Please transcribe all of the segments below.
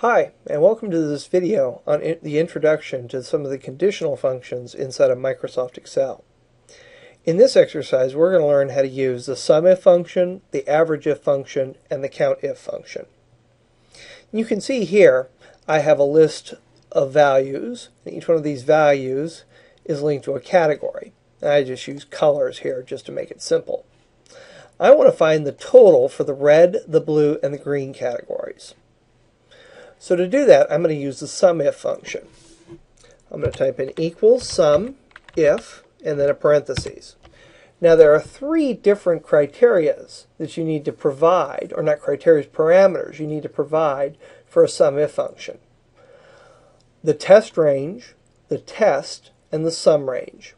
Hi, and welcome to this video on the introduction to some of the conditional functions inside of Microsoft Excel. In this exercise, we're going to learn how to use the SUMIF function, the AVERAGEIF function, and the COUNTIF function. You can see here I have a list of values, and each one of these values is linked to a category. I just use colors here just to make it simple. I want to find the total for the red, the blue, and the green categories. So to do that, I'm going to use the SUMIF function. I'm going to type in equals sum if and then a parentheses. Now there are three different criterias that you need to provide, or not criteria, parameters you need to provide for a SUMIF function. The test range, the test, and the sum range.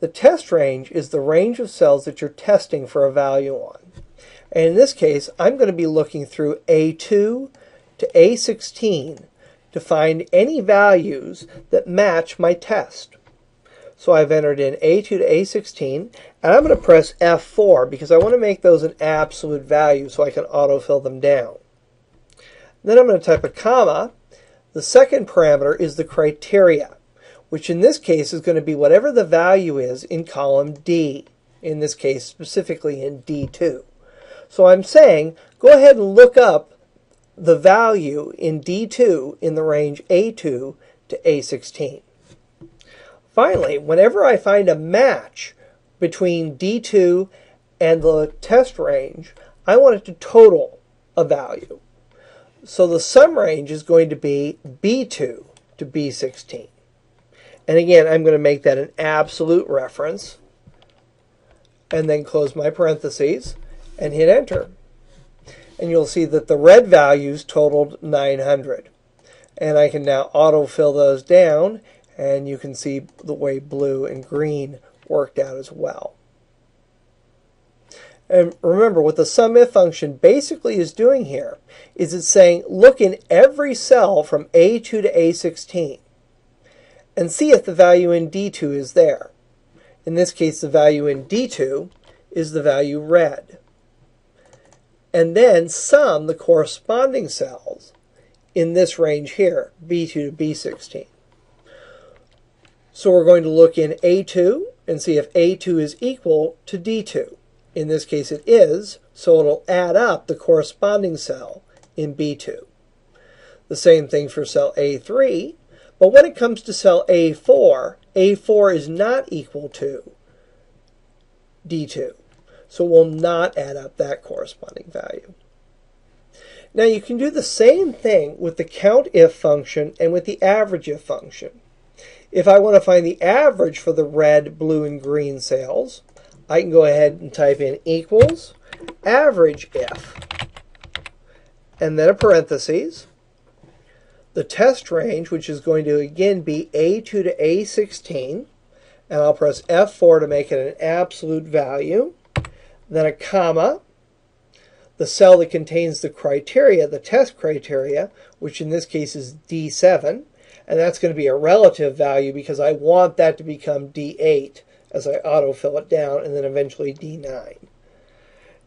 The test range is the range of cells that you're testing for a value on. And in this case, I'm going to be looking through A2 to A16 to find any values that match my test. So I've entered in A2 to A16, and I'm going to press F4 because I want to make those an absolute value so I can autofill them down. Then I'm going to type a comma. The second parameter is the criteria, which in this case is going to be whatever the value is in column D, in this case specifically in D2. So I'm saying go ahead and look up the value in D2 in the range A2 to A16. Finally, whenever I find a match between D2 and the test range, I want it to total a value. So the sum range is going to be B2 to B16. And again, I'm going to make that an absolute reference and then close my parentheses and hit enter and you'll see that the red values totaled 900. And I can now autofill those down, and you can see the way blue and green worked out as well. And remember, what the SUMIF function basically is doing here is it's saying, look in every cell from A2 to A16 and see if the value in D2 is there. In this case, the value in D2 is the value red and then sum the corresponding cells in this range here, B2 to B16. So we're going to look in A2 and see if A2 is equal to D2. In this case it is, so it'll add up the corresponding cell in B2. The same thing for cell A3, but when it comes to cell A4, A4 is not equal to D2 so we'll not add up that corresponding value. Now you can do the same thing with the COUNTIF function and with the AVERAGEIF function. If I want to find the average for the red, blue, and green sales, I can go ahead and type in equals average if, and then a parentheses, the test range, which is going to again be A2 to A16, and I'll press F4 to make it an absolute value then a comma, the cell that contains the criteria, the test criteria, which in this case is D7, and that's going to be a relative value because I want that to become D8 as I autofill it down, and then eventually D9.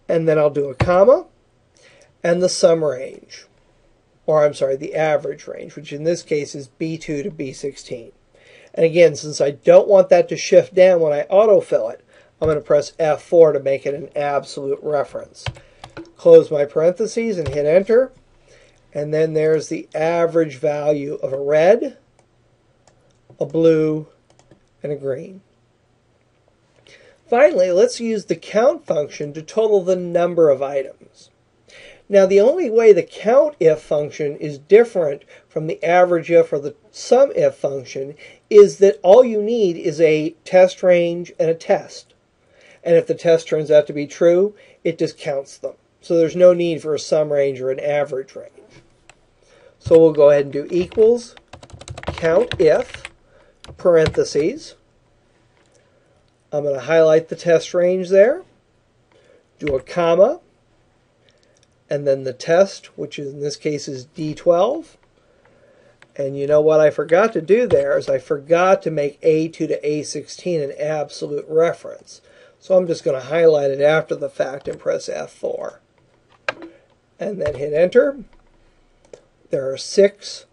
And then I'll do a comma, and the sum range, or I'm sorry, the average range, which in this case is B2 to B16. And again, since I don't want that to shift down when I autofill it, I'm going to press F4 to make it an absolute reference. Close my parentheses and hit enter. And then there's the average value of a red, a blue, and a green. Finally, let's use the count function to total the number of items. Now, the only way the count COUNTIF function is different from the average AVERAGEIF or the sum SUMIF function is that all you need is a test range and a test and if the test turns out to be true, it discounts them. So there's no need for a sum range or an average range. So we'll go ahead and do equals count if parentheses. I'm going to highlight the test range there, do a comma, and then the test, which in this case is D12. And you know what I forgot to do there is I forgot to make A2 to A16 an absolute reference. So I'm just going to highlight it after the fact and press F4. And then hit enter. there are six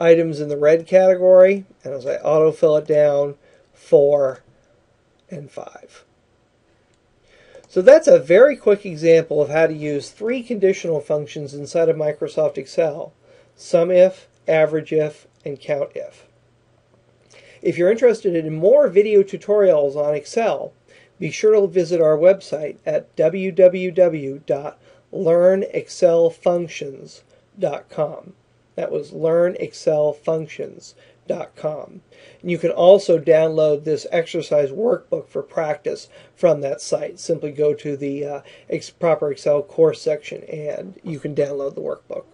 items in the red category, and as I autofill it down, four and five. So that's a very quick example of how to use three conditional functions inside of Microsoft Excel, SUMIF, AVERAGEIF, and COUNTIF. If you're interested in more video tutorials on Excel, be sure to visit our website at www.learnexcelfunctions.com. That was learnexcelfunctions.com. And you can also download this exercise workbook for practice from that site. Simply go to the uh, proper Excel course section and you can download the workbook.